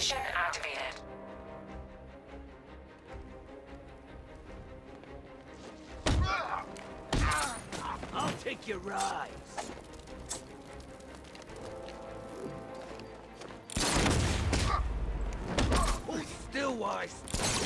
Mission activated. I'll take your rise. Hold still, Wise.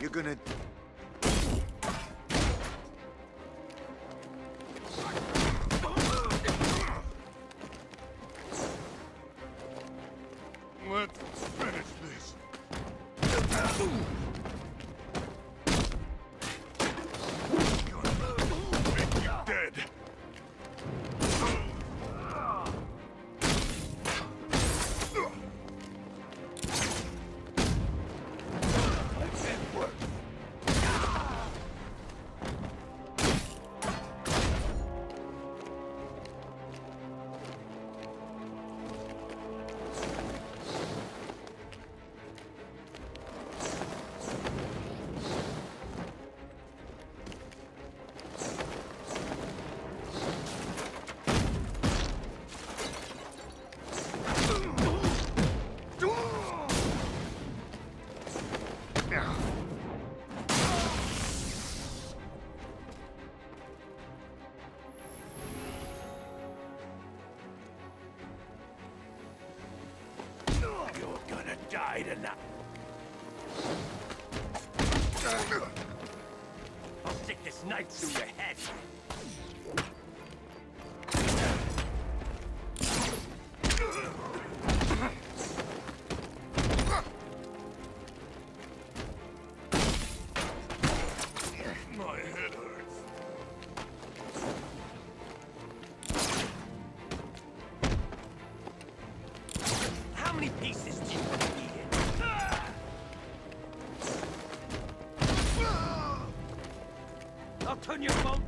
You're gonna... Let's finish this. Gonna die tonight. I'll stick this knife through your head. I'll turn your phone.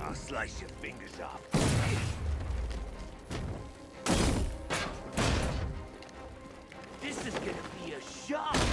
I'll slice your fingers off. This is gonna be a shock.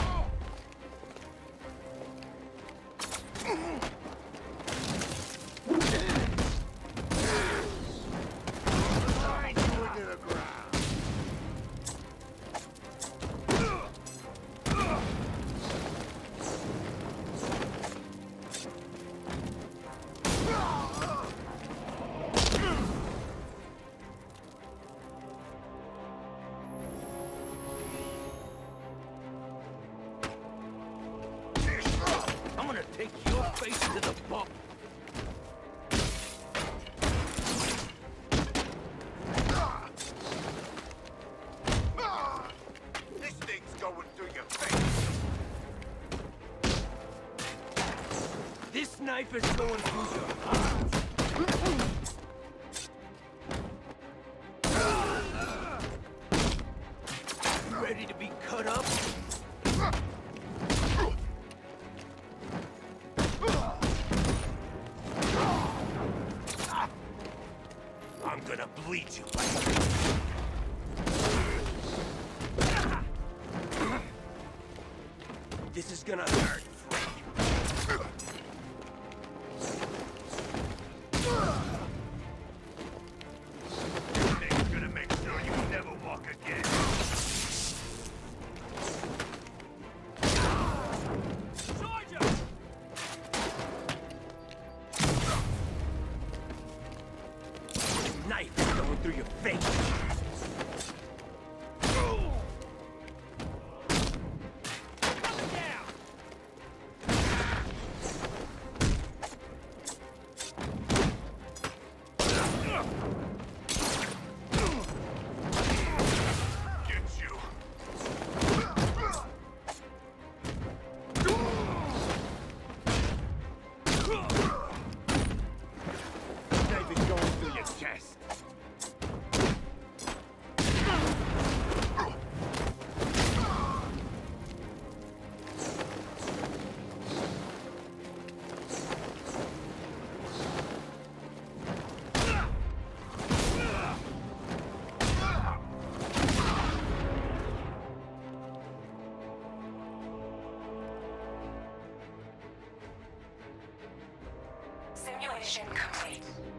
Face to the bump. This thing's going through your face. This knife is going through your heart. Bleed you This is gonna hurt, through your face. Thanks.